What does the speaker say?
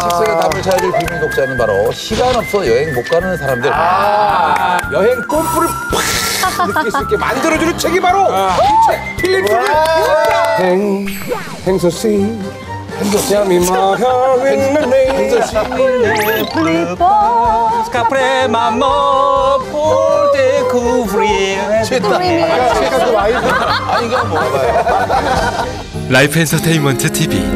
책상에 답을 찾을 비밀 독자는 바로 시간 없어 여행 못 가는 사람들. 아. 여행 꼼프를 팍 느낄 수 있게 만들어주는 책이 바로 이 아. 책, 필립스의 행, 행소씨, 행소씨, Capre mamma porte couvrir. 최다. 제가 그 와이프 아니 아, 이거 뭔가요? 라이프 엔터테인먼트 TV